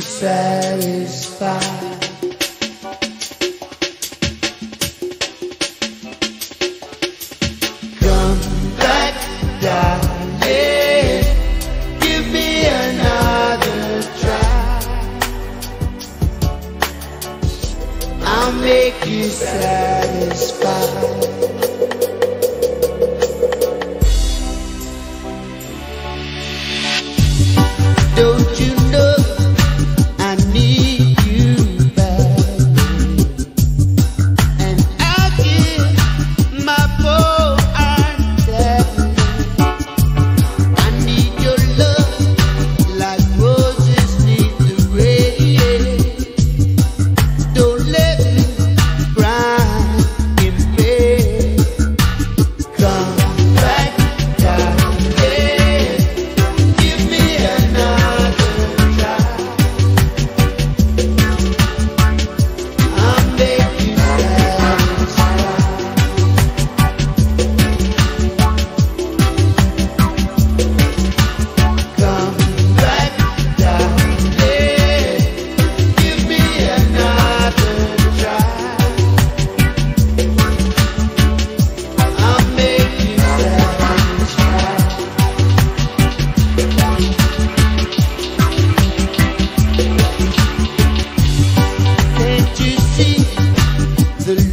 satisfied. Come back, darling. Give me another try. I'll make you satisfied.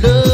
love.